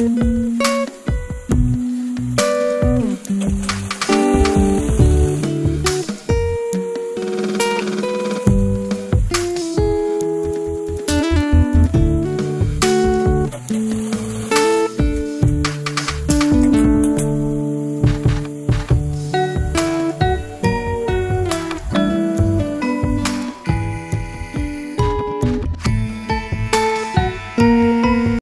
Música